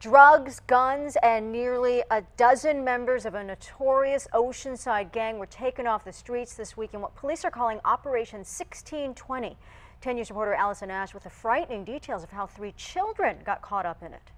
Drugs, guns, and nearly a dozen members of a notorious Oceanside gang were taken off the streets this week in what police are calling Operation 1620. 10 News reporter Allison Ash with the frightening details of how three children got caught up in it.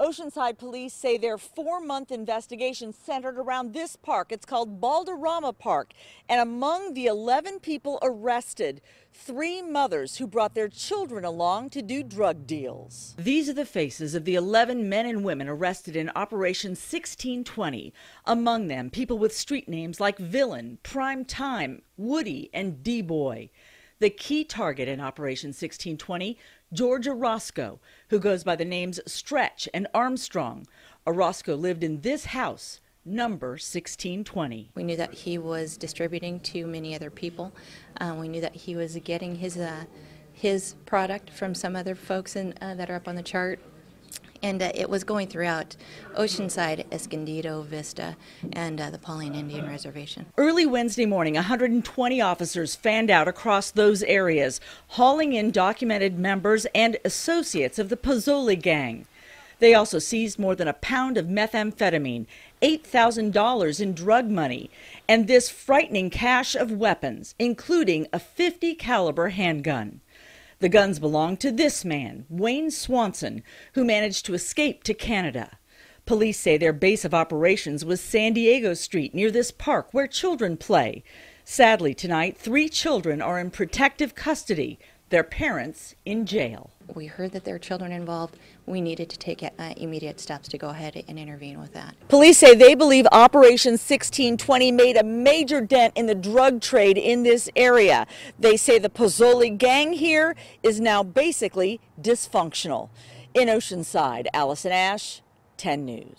Oceanside police say their four-month investigation centered around this park. It's called Balderrama Park. And among the 11 people arrested, three mothers who brought their children along to do drug deals. These are the faces of the 11 men and women arrested in Operation 1620. Among them, people with street names like Villain, Prime Time, Woody, and D-Boy. The key target in Operation 1620, Georgia Orozco, who goes by the names Stretch and Armstrong. Orozco lived in this house, number 1620. We knew that he was distributing to many other people. Uh, we knew that he was getting his uh, his product from some other folks in, uh, that are up on the chart and uh, it was going throughout Oceanside, Escondido, Vista, and uh, the Pauline Indian Reservation. Early Wednesday morning, 120 officers fanned out across those areas, hauling in documented members and associates of the Posole gang. They also seized more than a pound of methamphetamine, $8,000 in drug money, and this frightening cache of weapons, including a 50 caliber handgun. The guns belong to this man, Wayne Swanson, who managed to escape to Canada. Police say their base of operations was San Diego Street near this park where children play. Sadly, tonight, three children are in protective custody their parents in jail. We heard that there were children involved. We needed to take uh, immediate steps to go ahead and intervene with that. Police say they believe Operation 1620 made a major dent in the drug trade in this area. They say the Posole gang here is now basically dysfunctional. In Oceanside, Allison Ash, 10 News.